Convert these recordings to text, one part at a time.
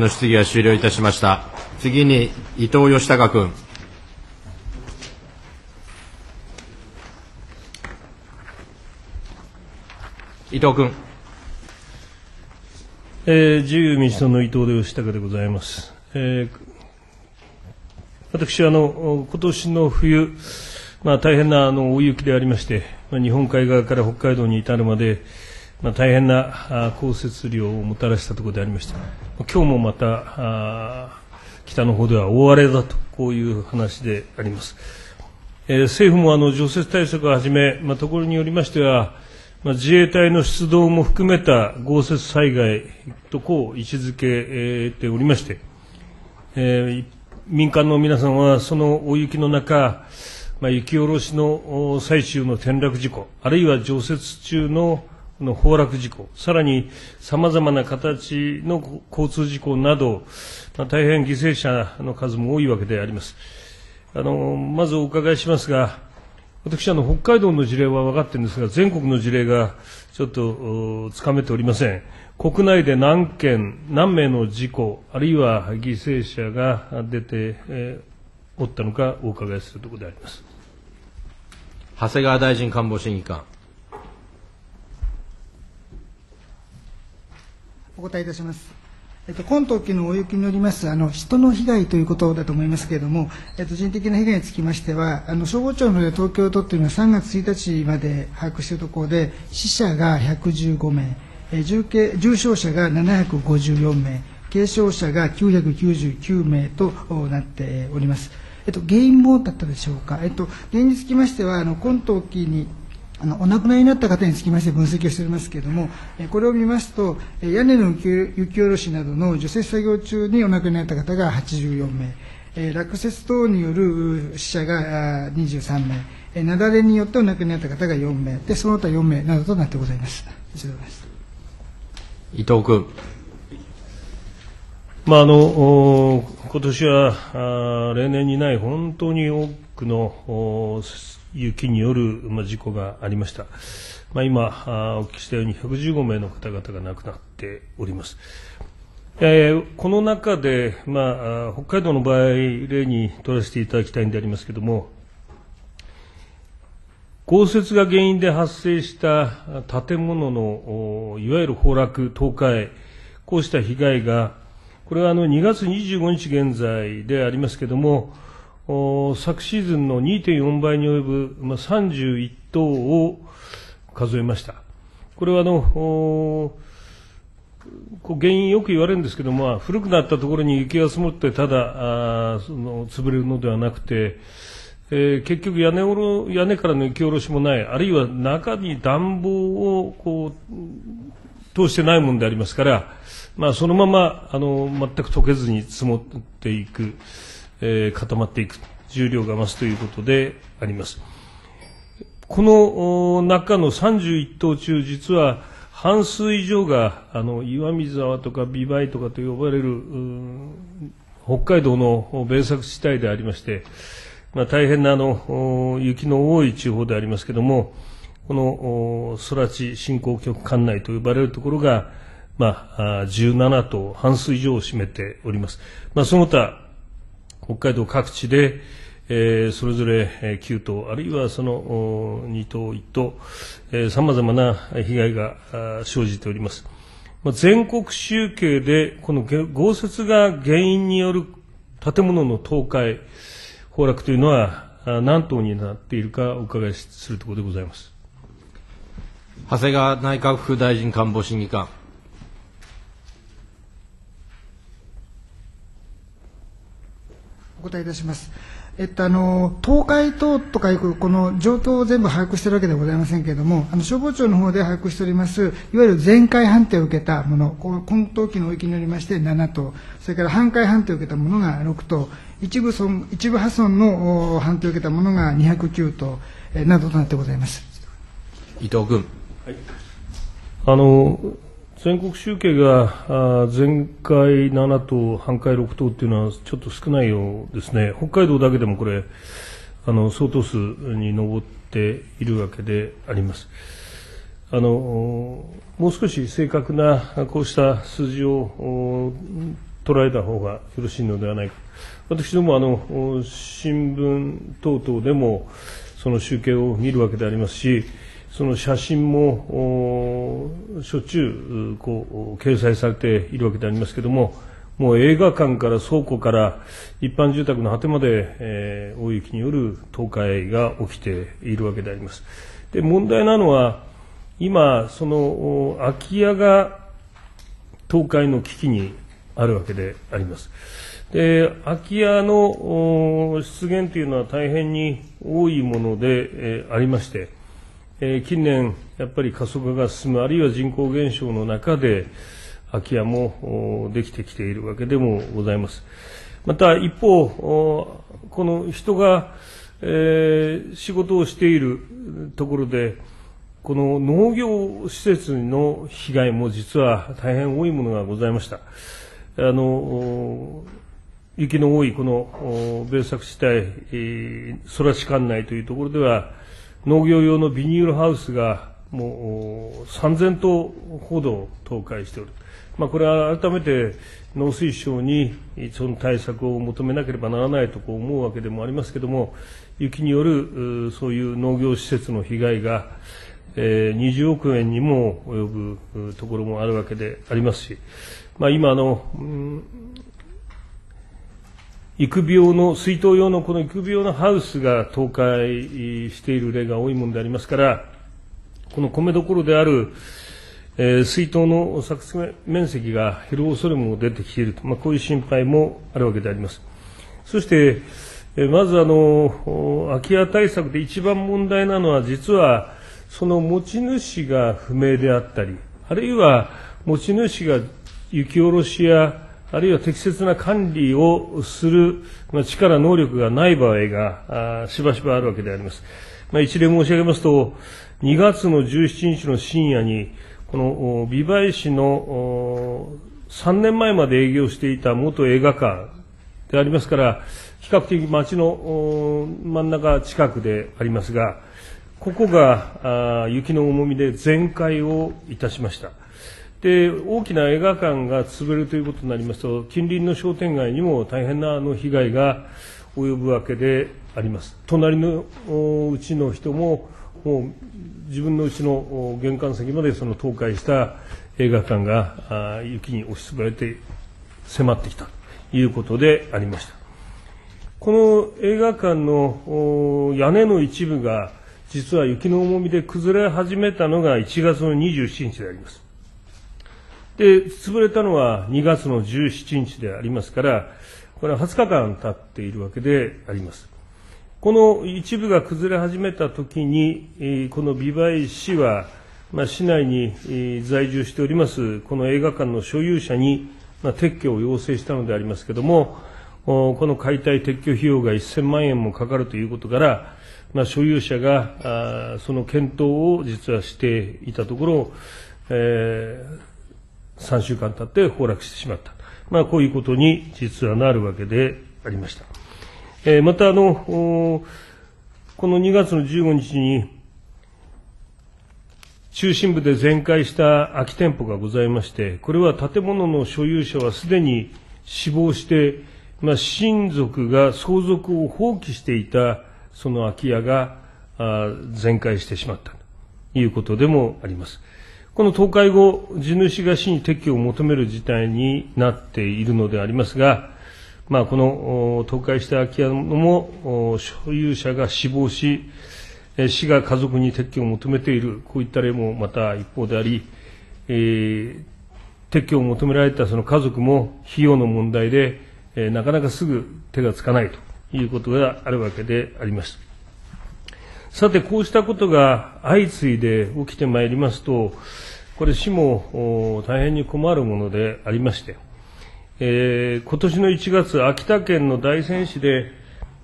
の質疑は終了いたしました。次に伊藤義孝君。伊藤君。えー自由民主党の伊藤義孝でございます。えー私はあの今年の冬、まあ、大変なあの大雪でありまして、まあ、日本海側から北海道に至るまで、まあ、大変な降雪量をもたらしたところでありました。今日もまた北の方では大荒れだとこういう話であります。えー政府もあの除雪対策をはじめ、まあ、ところによりましては、まあ、自衛隊の出動も含めた豪雪災害とこう位置づけておりまして、えー民間の皆さんはその大雪の中、まあ、雪下ろしの最中の転落事故、あるいは除雪中のの崩落事故、さらに様々な形の交通事故など、まあ、大変犠牲者の数も多いわけであります。あのまずお伺いしますが、私あの、北海道の事例は分かっているんですが、全国の事例がちょっとつかめておりません。国内で何件、何名の事故、あるいは犠牲者が出て、えーおったのかお伺いするところであります。長谷川大臣官房審議官。お答えいたします。えっと、今冬の大雪によりますあの人の被害ということだと思いますけれども、えっと、人的な被害につきましては、あの消防庁ので東京都っていうのは3月1日まで把握しているところで、死者が115名、え重軽重症者が754名、軽症者が999名となっております。えっと、原因もだったでしょうか。えっと、原因につきましては、あの今冬にあのお亡くなりになった方につきまして分析をしておりますけれども、えこれを見ますと、え屋根の雪下ろしなどの除雪作業中にお亡くなりになった方が84名、え落雪等による死者が23名、え雪崩によってお亡くなりになった方が4名、でその他4名などとなってございます。伊藤君。まあ、あの今年はあ例年にない本当に多くの雪による、まあ、事故がありました、まあ、今あお聞きしたように115名の方々が亡くなっております。えーこの中で、まあ、北海道の場合、例に取らせていただきたいんでありますけれども、豪雪が原因で発生した建物のおいわゆる崩落、倒壊、こうした被害が、これはあの2月25日現在でありますけれども、昨シーズンの2.4倍に及ぶ、まあ、31棟を数えました。これはあの原因よく言われるんですけども、古くなったところに雪が積もってただあその潰れるのではなくて、えー結局屋根おろ屋根からの雪下ろしもない、あるいは中に暖房をこう通してないものでありますから、まあ、そのままあの全く溶けずに積もっていく、えー固まっていく、重量が増すということであります。この中の31棟中、実は半数以上があの岩見沢とか美唄とかと呼ばれる北海道の米作地帯でありまして、まあ、大変なあの雪の多い地方でありますけれども、この空知振興局管内と呼ばれるところが、まあ、17棟、半数以上を占めております。まあ、その他、北海道各地で、えーそれぞれえー9棟、あるいはその2棟、1棟、さまざまな被害が生じております。まあ、全国集計で、この豪雪が原因による建物の倒壊、崩落というのは何棟になっているかお伺いするところでございます。長谷川内閣府大臣官房審議官。答えいたします。えっと、あの、倒壊等とかいう、この状況を全部把握しているわけではございませんけれども、あの、消防庁の方で把握しております、いわゆる全壊判定を受けたもの、この今冬期の大雪によりまして7棟、それから半壊判定を受けたものが6棟、一部損一部破損のお判定を受けたものが209棟、えーなどとなってございます。伊藤君。あの全国集計があ全壊7棟、半壊6棟っていうのはちょっと少ないようですね、北海道だけでもこれ、あの相当数に上っているわけであります。あのもう少し正確なこうした数字を捉えた方がよろしいのではないか。私どもあの新聞等々でもその集計を見るわけでありますし、その写真もしょっちゅうこう掲載されているわけでありますけれども、もう映画館から倉庫から一般住宅の果てまで、えー、大雪による倒壊が起きているわけであります。で問題なのは、今、その空き家が倒壊の危機にあるわけであります。で空き家の出現というのは大変に多いもので、えー、ありまして、えー、近年、やっぱり過疎化が進む、あるいは人口減少の中で、空き家もできてきているわけでもございます。また一方、この人が、えー、仕事をしているところで、この農業施設の被害も実は大変多いものがございました。あの雪の多いこの米作地帯、空知管内というところでは、農業用のビニールハウスがもう3000棟ほど倒壊しておる。まあ、これは改めて農水省にその対策を求めなければならないとこう思うわけでもありますけれども、雪によるそういう農業施設の被害が、えー、20億円にも及ぶところもあるわけでありますし、まあ、今あの、うん、育苗の、水筒用のこの育苗のハウスが倒壊している例が多いものでありますから、この米どころである、えー、水筒の作付面積が減る恐れも出てきていると、まあ、こういう心配もあるわけであります。そして、えー、まずあの、空き家対策で一番問題なのは、実は、その持ち主が不明であったり、あるいは持ち主が雪下ろしや、あるいは適切な管理をする、力、能力がない場合がしばしばあるわけであります。まあ、一例申し上げますと、2月の17日の深夜に、この美唄市の3年前まで営業していた元映画館でありますから、比較的町の真ん中近くでありますが、ここが雪の重みで全壊をいたしました。で、大きな映画館が潰れるということになりますと、近隣の商店街にも大変なあの被害が及ぶわけであります。隣のうちの人も、もう自分のうちの玄関先までその倒壊した映画館が雪に押しつぶれて迫ってきたということでありました。この映画館の屋根の一部が実は雪の重みで崩れ始めたのが1月の27日であります。で、潰れたのは2月の17日でありますから、これは20日間経っているわけであります。この一部が崩れ始めたときに、この美唄市は、まあ、市内に在住しております、この映画館の所有者に、まあ、撤去を要請したのでありますけれども、この解体撤去費用が1000万円もかかるということから、まあ、所有者がその検討を実はしていたところ、えー、3週間経って崩落してしまった。まあ、こういうことに実はなるわけでありました。えー、またあの、この2月の15日に、中心部で全壊した空き店舗がございまして、これは建物の所有者はすでに死亡して、まあ、親族が相続を放棄していたその空き家が全壊してしまったということでもあります。この倒壊後、地主が市に撤去を求める事態になっているのでありますが、まあ、この倒壊した空き家も所有者が死亡し、市が家族に撤去を求めている、こういった例もまた一方であり、えー、撤去を求められたその家族も費用の問題で、えー、なかなかすぐ手がつかないということがあるわけであります。さて、こうしたことが相次いで起きてまいりますと、これ、市も大変に困るものでありまして、えー、今年の1月、秋田県の大仙市で、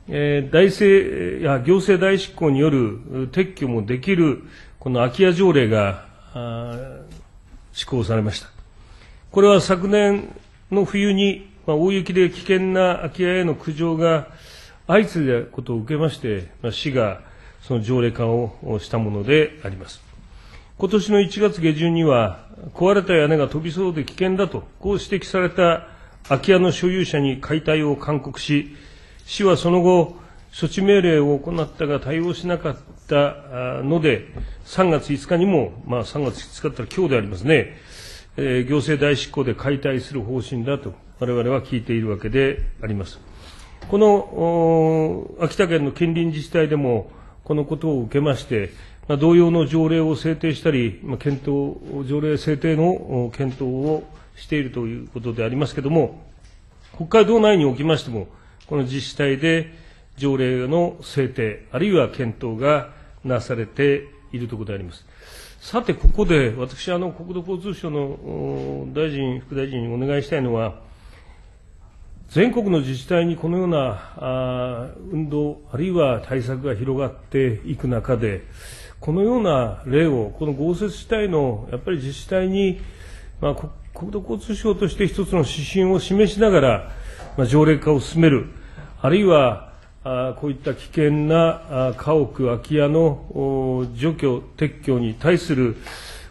えー、大政や行政代執行による撤去もできる、この空き家条例が施行されました。これは昨年の冬に、まあ、大雪で危険な空き家への苦情が相次いだことを受けまして、まあ、市がその条例化をしたものであります。今年の1月下旬には、壊れた屋根が飛びそうで危険だと、こう指摘された空き家の所有者に解体を勧告し、市はその後、処置命令を行ったが対応しなかったので、3月5日にも、まあ、3月5日だったら今日でありますね、えー、行政代執行で解体する方針だと、我々は聞いているわけであります。この秋田県の近隣自治体でも、このことを受けまして、まあ、同様の条例を制定したり、まあ、検討、条例制定の検討をしているということでありますけれども、北海道内におきましても、この自治体で条例の制定、あるいは検討がなされているところであります。さて、ここで私、あの国土交通省の大臣、副大臣にお願いしたいのは、全国の自治体にこのようなあ運動、あるいは対策が広がっていく中で、このような例を、この豪雪地帯のやっぱり自治体に、まあ、国土交通省として一つの指針を示しながら、まあ、条例化を進める、あるいはあこういった危険な家屋、空き家の除去、撤去に対する、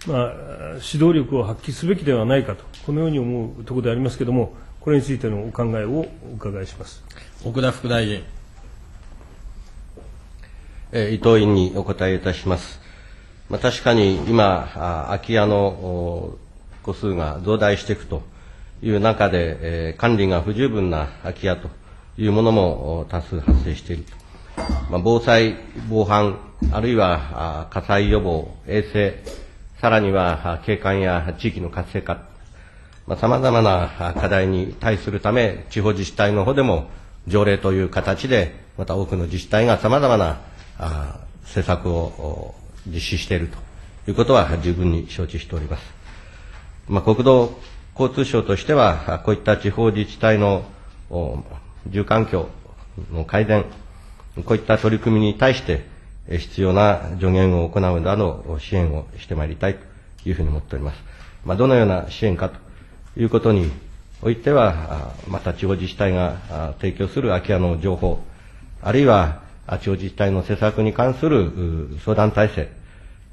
まあ、指導力を発揮すべきではないかと、このように思うところでありますけれども、これについてのお考えをお伺いします。奥田副大臣。伊藤委員にお答えいたします。まあ、確かに今、空き家の個数が増大していくという中で、えー、管理が不十分な空き家というものも多数発生していると。まあ、防災、防犯、あるいは火災予防、衛生、さらには景観や地域の活性化、さまざ、まな課題に対するため、地方自治体の方でも条例という形で、また多くの自治体がさまざまなあ施策を実施しているということは十分に承知しております。まあ、国土交通省としては、こういった地方自治体の住環境の改善、こういった取り組みに対して、必要な助言を行うなど支援をしてまいりたいというふうに思っております。まあ、どのような支援かということにおいては、また地方自治体が提供する空き家の情報、あるいは地方自治体の施策に関する相談体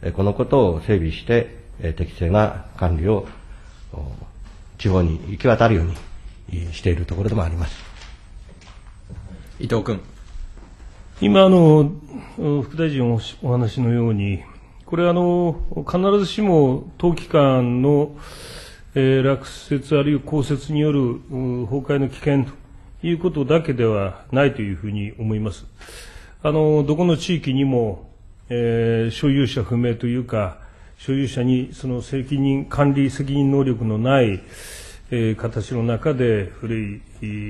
制、このことを整備して、適正な管理を地方に行き渡るようにしているところでもあります。伊藤君。今、あの、副大臣お話のように、これあの、必ずしも冬期間の、えー、落雪あるいは降雪による崩壊の危険ということだけではないというふうに思います。あの、どこの地域にも、えー、所有者不明というか、所有者にその責任、管理責任能力のない、えー、形の中で古い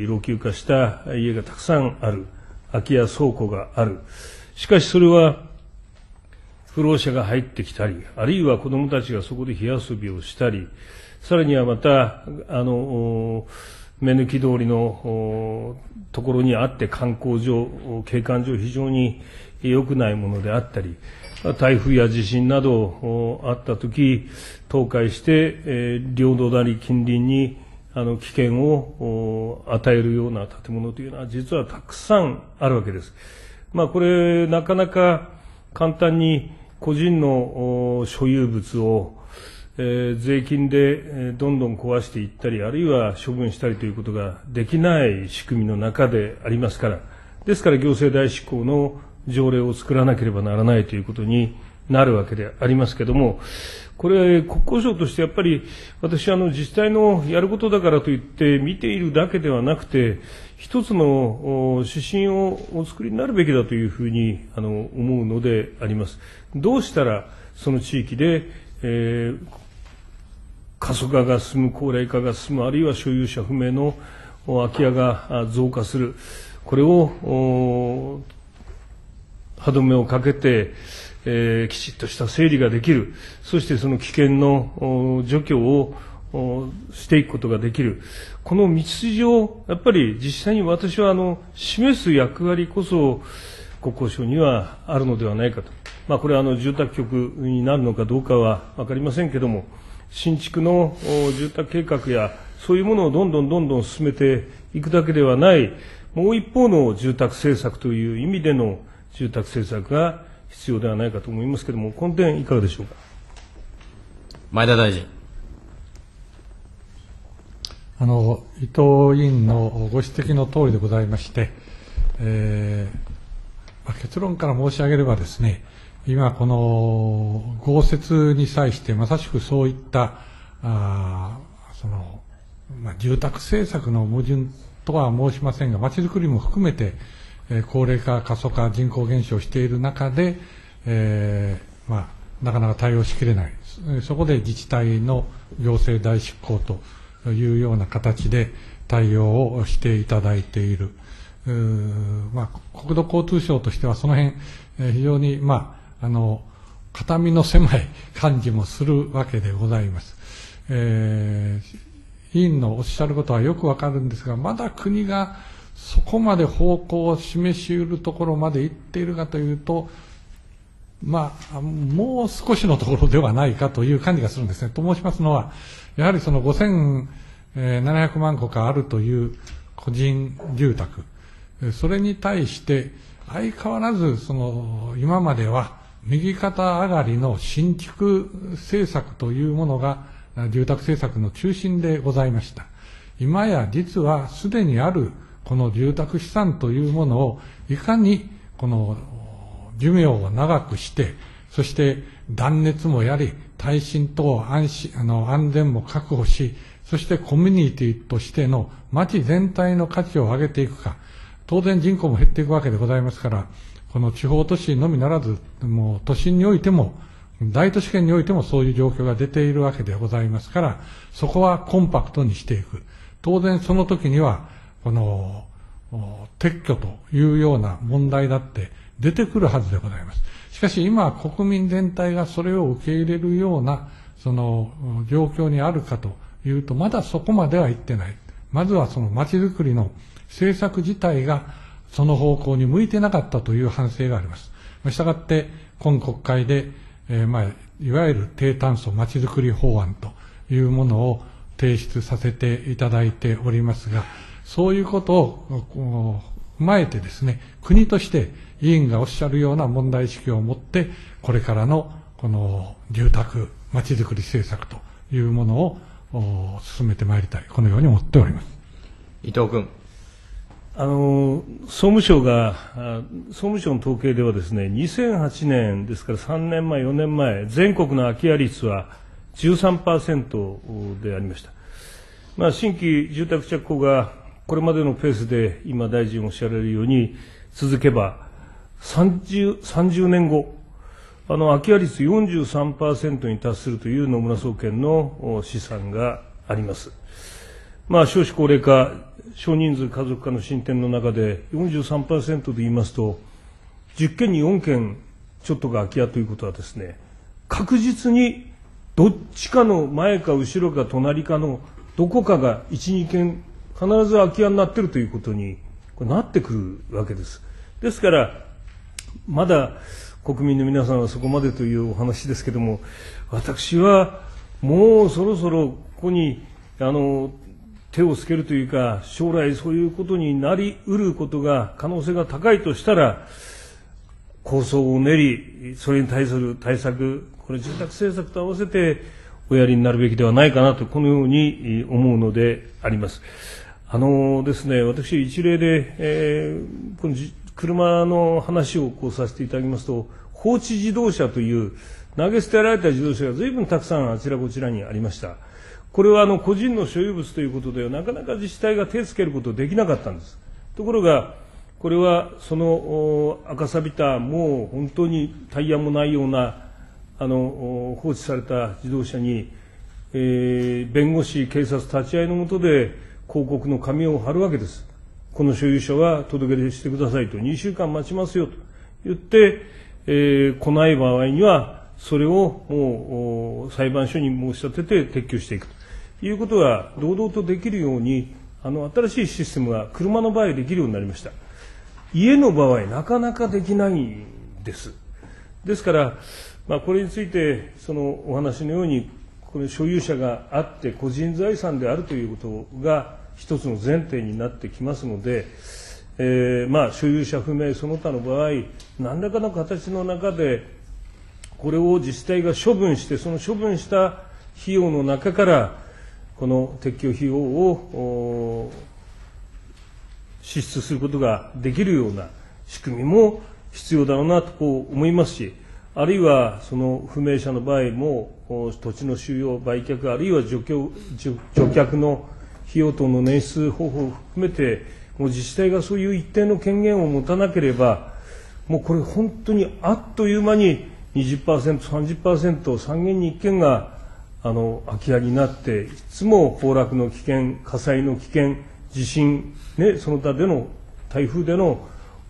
老朽化した家がたくさんある。空き家倉庫がある。しかしそれは、不老者が入ってきたり、あるいは子供たちがそこで火遊びをしたり、さらにはまた、あの、目抜き通りのところにあって観光上、景観上非常に良くないものであったり、台風や地震などあったとき、倒壊して、えー、領土なり近隣にあの危険を与えるような建物というのは実はたくさんあるわけです。まあこれなかなか簡単に個人の所有物を、えー、税金でどんどん壊していったり、あるいは処分したりということができない仕組みの中でありますから、ですから行政代執行の条例を作らなければならないということになるわけでありますけれども、これ、国交省としてやっぱり、私、あの、自治体のやることだからといって、見ているだけではなくて、一つの指針をお作りになるべきだというふうに、あの、思うのであります。どうしたら、その地域で、えー、過疎化が進む、高齢化が進む、あるいは所有者不明の空き家が増加する、これを、歯止めをかけて、えー、きちっとした整理ができる、そしてその危険の除去をしていくことができる、この道筋をやっぱり実際に私はあの示す役割こそ国交省にはあるのではないかと、まあ、これはあの住宅局になるのかどうかは分かりませんけれども、新築の住宅計画やそういうものをどんどんどんどん進めていくだけではない、もう一方の住宅政策という意味での住宅政策が必要ではないかと思いますけれども、この点、いかがでしょうか？前田大臣。あの伊藤委員のご指摘の通りでございまして、えー、結論から申し上げればですね、今、この豪雪に際して、まさしくそういったあその、まあ、住宅政策の矛盾とは申しませんが、まちづくりも含めて、えー、高齢化、過疎化、人口減少している中で、えーまあ、なかなか対応しきれない、そこで自治体の行政代執行というような形で対応をしていただいている。まあ、国土交通省としてはその辺、えー、非常に、まあ、あの、肩身の狭い 感じもするわけでございます。えー、委員のおっしゃることはよくわかるんですが、まだ国がそこまで方向を示し得るところまで行っているかというと、まあ、もう少しのところではないかという感じがするんですね。と申しますのは、やはりその5700万戸かあるという個人住宅、それに対して相変わらずその今までは右肩上がりの新築政策というものが住宅政策の中心でございました。今や実はすでにあるこの住宅資産というものをいかにこの寿命を長くして、そして断熱もやり、耐震等安心あの安全も確保し、そしてコミュニティとしての町全体の価値を上げていくか、当然人口も減っていくわけでございますから、この地方都市のみならず、もう都心においても、大都市圏においてもそういう状況が出ているわけでございますから、そこはコンパクトにしていく。当然その時には、この、撤去というような問題だって出てくるはずでございます。しかし今国民全体がそれを受け入れるようなその状況にあるかというとまだそこまでは行ってない。まずはその街づくりの政策自体がその方向に向いてなかったという反省があります。したがって今国会で、えー、まあ、いわゆる低炭素街づくり法案というものを提出させていただいておりますが、そういうことを踏まえてですね、国として委員がおっしゃるような問題意識を持って、これからのこの住宅、まちづくり政策というものを進めてまいりたい、このように思っております。伊藤君。あの総務省が、総務省の統計ではですね、2008年ですから3年前、4年前、全国の空き家率は13%でありました。まあ、新規住宅着工がこれまでのペースで今大臣おっしゃられるように続けば、30, 30年後、あの空き家率43%に達するという野村総研の試算があります。まあ、少子高齢化、少人数家族化の進展の中で43%で言いますと、10件に4件ちょっとが空き家ということはですね、確実にどっちかの前か後ろか隣かのどこかが1、2件必ず空き家になっているということにこれなってくるわけです。ですから、まだ国民の皆さんはそこまでというお話ですけども、私はもうそろそろここにあの手をつけるというか、将来そういうことになりうることが可能性が高いとしたら、構想を練り、それに対する対策、これ住宅政策と合わせておやりになるべきではないかなと、このように思うのであります。あのですね、私、一例で、えー、この車の話をこうさせていただきますと、放置自動車という投げ捨てられた自動車が随分たくさんあちらこちらにありました。これはあの個人の所有物ということではなかなか自治体が手をつけることできなかったんです。ところが、これはその赤さびたもう本当にタイヤもないようなあの放置された自動車に、えー、弁護士、警察立ち会いのもとで広告の紙を貼るわけです。この所有者は届け出してくださいと、2週間待ちますよと言って、えー、来ない場合には、それをもう裁判所に申し立てて撤去していくということが堂々とできるように、あの新しいシステムが車の場合できるようになりました。家の場合、なかなかできないんです。ですから、まあ、これについて、そのお話のように、これ所有者があって個人財産であるということが一つの前提になってきますので、えー、まあ、所有者不明その他の場合、何らかの形の中で、これを自治体が処分して、その処分した費用の中から、この撤去費用を支出することができるような仕組みも必要だろうなとこう思いますし、あるいはその不明者の場合も、土地の収容、売却、あるいは除去除却の費用等の捻出方法を含めて、もう自治体がそういう一定の権限を持たなければ、もうこれ、本当にあっという間に20%、30%、3件に1件があの空き家になって、いつも崩落の危険、火災の危険、地震、ね、その他での台風での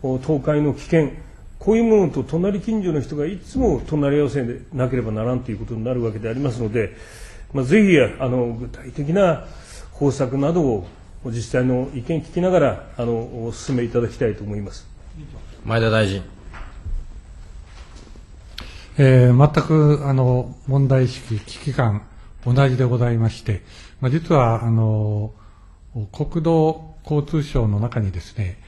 倒壊の危険、こういうものと隣近所の人がいつも隣り合わせでなければならんということになるわけでありますので、まあ、ぜひあの具体的な方策などを自治体の意見聞きながらあのお進めいただきたいと思います前田大臣。えー、全くあの問題意識、危機感、同じでございまして、まあ、実はあの国土交通省の中にですね、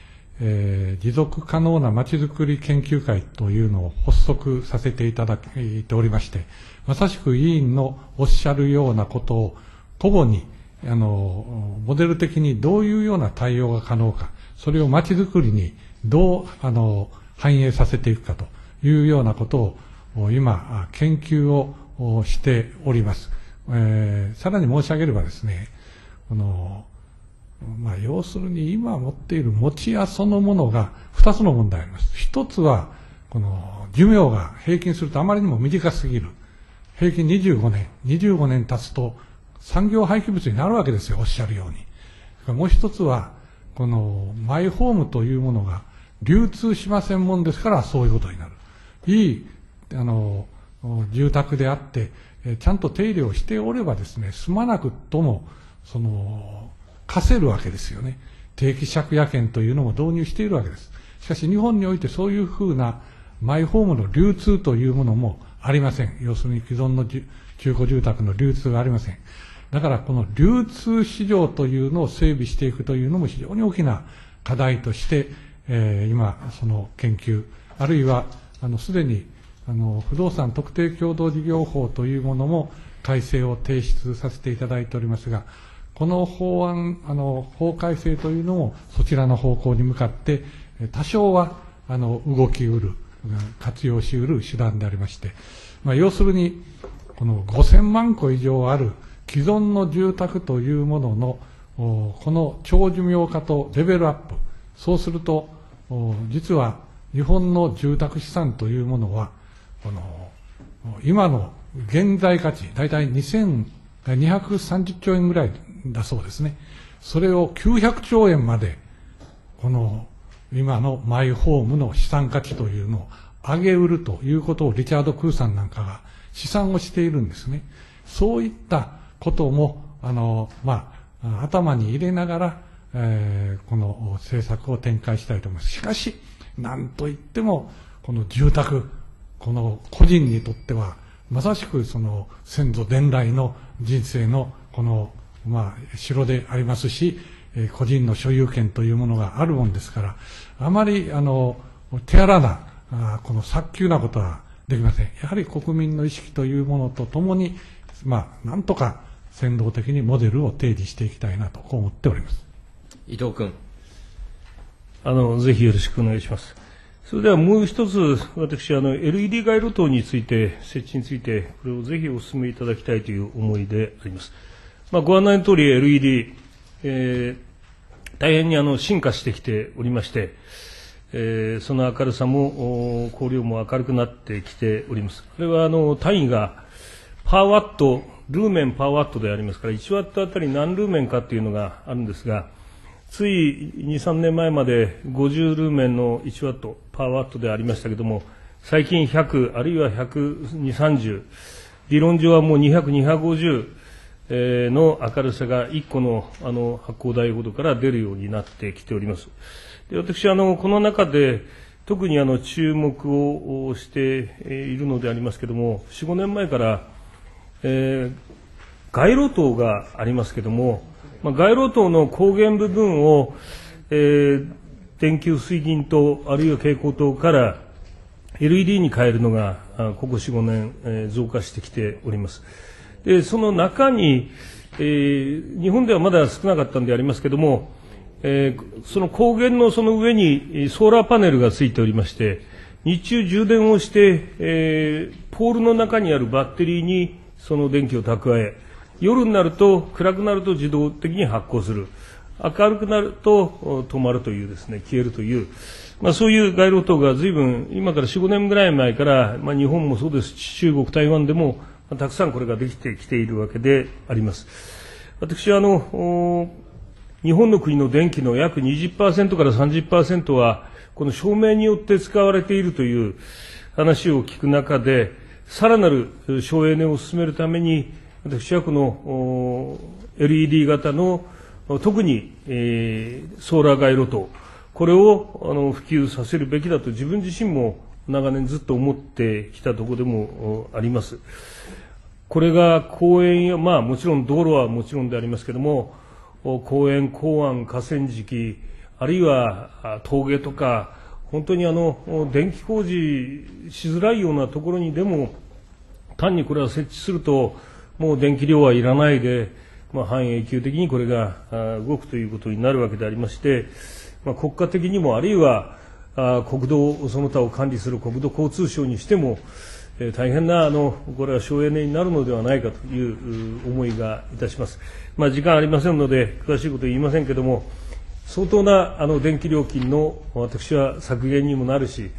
えー、持続可能なまちづくり研究会というのを発足させていただいておりまして、まさしく委員のおっしゃるようなことを古語に、あの、モデル的にどういうような対応が可能か、それをまちづくりにどう、あの、反映させていくかというようなことを、今、研究をしております。えー、さらに申し上げればですね、この、まあ、要するに今持っている持ち家そのものが二つの問題あります。一つは、この寿命が平均するとあまりにも短すぎる。平均25年。25年経つと産業廃棄物になるわけですよ、おっしゃるように。もう一つは、このマイホームというものが流通しませんもんですからそういうことになる。いい、あの、住宅であって、ちゃんと手入れをしておればですね、住まなくとも、その、課せるわけですよね。定期借家権というのも導入しているわけです。しかし日本においてそういうふうなマイホームの流通というものもありません。要するに既存の中古住宅の流通がありません。だからこの流通市場というのを整備していくというのも非常に大きな課題として、えー、今、その研究、あるいは、あの、すでに、あの、不動産特定共同事業法というものも改正を提出させていただいておりますが、この法案、あの、法改正というのもそちらの方向に向かって、多少は、あの、動きうる、活用しうる手段でありまして、まあ、要するに、この5000万戸以上ある既存の住宅というものの、この長寿命化とレベルアップ、そうすると、実は日本の住宅資産というものは、この今の現在価値、大体2230兆円ぐらいだそうですね。それを900兆円まで、この今のマイホームの資産価値というのを上げ売るということをリチャード・クーさんなんかが試算をしているんですね。そういったことも、あの、まあ、頭に入れながら、えー、この政策を展開したいと思います。しかし、なんといっても、この住宅、この個人にとっては、まさしくその先祖伝来の人生のこのまあ、城でありますし、えー、個人の所有権というものがあるもんですから、あまり、あの、手荒な、あこの早急なことはできません。やはり国民の意識というものとともに、まあ、なんとか先導的にモデルを提示していきたいなと、こう思っております。伊藤君。あの、ぜひよろしくお願いします。それではもう一つ、私、あの、LED 街路灯について、設置について、これをぜひお勧めいただきたいという思いであります。まあ、ご案内の通り LED、えー、大変にあの進化してきておりまして、えー、その明るさも、光量も明るくなってきております。これはあの単位がパーワット、ルーメンパーワットでありますから、1ワットあたり何ルーメンかというのがあるんですが、つい2、3年前まで50ルーメンの1ワット、パーワットでありましたけれども、最近100、あるいは120、30、理論上はもう200、250、の明るさが1個のあの発光ダイオードから出るようになってきております。で私あの、この中で特にあの注目をしているのでありますけれども、4、5年前から、えー、街路灯がありますけれども、まあ、街路灯の光源部分を、えー、電球水銀灯、あるいは蛍光灯から LED に変えるのが、ここ4、5年、えー、増加してきております。でその中にえー日本ではまだ少なかったんでありますけれども、えーその高原のその上にソーラーパネルがついておりまして、日中充電をして、えーポールの中にあるバッテリーにその電気を蓄え、夜になると、暗くなると自動的に発光する。明るくなると止まるというですね、消えるという、まあそういう街路灯が随分、今から4、5年ぐらい前から、まあ日本もそうですし、中国、台湾でも、たくさんこれができてきているわけであります。私はあの、日本の国の電気の約20%から30%は、この照明によって使われているという話を聞く中で、さらなる省エネを進めるために、私はこの LED 型の特に、ソーラー街路灯、これをあの普及させるべきだと自分自身も長年ずっと思ってきたところでもあります。これが公園や、まあもちろん道路はもちろんでありますけれども、公園、港湾、河川敷、あるいは峠とか、本当にあの、電気工事しづらいようなところにでも、単にこれは設置すると、もう電気量はいらないで、まあ、半永久的にこれが動くということになるわけでありまして、まあ、国家的にも、あるいは国道、その他を管理する国土交通省にしても、えー大変なあのこれは省エネになるのではないかという思いがいたします。まあ、時間ありませんので、詳しいことは言いませんけれども、相当なあの電気料金の私は削減にもなるし、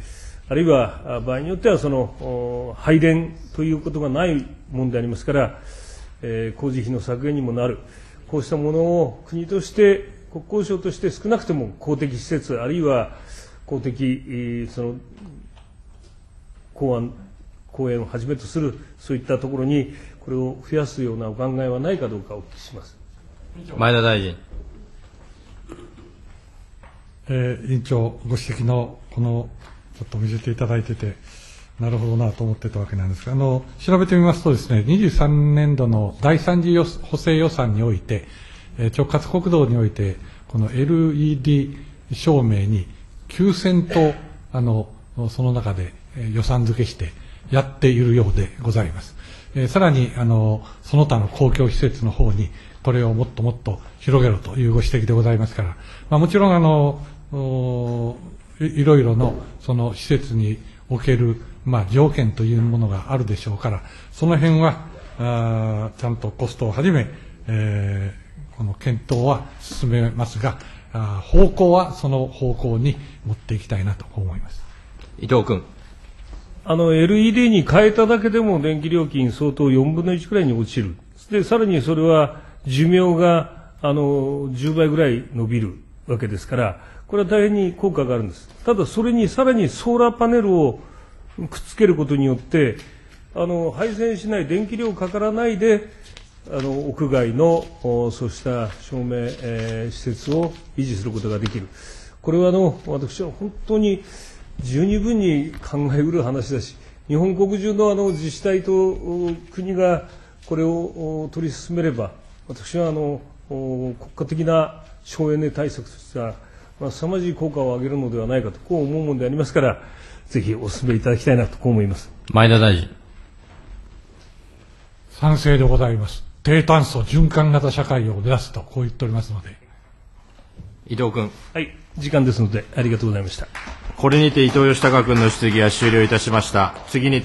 あるいはあ場合によってはそのお配電ということがないものでありますから、えー工事費の削減にもなる、こうしたものを国として、国交省として少なくとも公的施設、あるいは公的、えーその公安、公園をはじめとする、そういったところに、これを増やすようなお考えはないかどうかお聞きします。前田大臣。えー委員長ご指摘のこのちょっと見せていただいてて、なるほどなと思ってたわけなんですが、あの調べてみますとですね、23年度の第三次補正予算において、え直轄国道において、この LED 照明に9000とあのその中で予算付けしてやっているようでございます。えさらにあのその他の公共施設の方にこれをもっともっと広げろというご指摘でございますから、まあ、もちろんあのいいろいろのその施設における、まあ、条件というものがあるでしょうから、その辺はあーちゃんとコストをはじめ、えーこの検討は進めますが、あー方向はその方向に持っていきたいなと思います。伊藤君。あの LED に変えただけでも電気料金相当4分の1くらいに落ちる。で、さらにそれは寿命があの10倍ぐらい伸びるわけですから、これは大変に効果があるんです。ただそれにさらにソーラーパネルをくっつけることによって、あの配線しない電気量かからないで、あの屋外のおそうした照明、えー施設を維持することができる。これはあの私は本当に十二分に考えうる話だし、日本国中のあの自治体と国がこれをお取り進めれば、私はあのお国家的な省エネ対策としては、まあ、凄まじい効果を上げるのではないかと、こう思うものでありますから、ぜひお勧めいただきたいなと、こう思います。前田大臣。賛成でございます。低炭素循環型社会を目指すと、こう言っておりますので。伊藤君。はい、時間ですので、ありがとうございました。これにて伊藤義孝君の質疑は終了いたしました。次に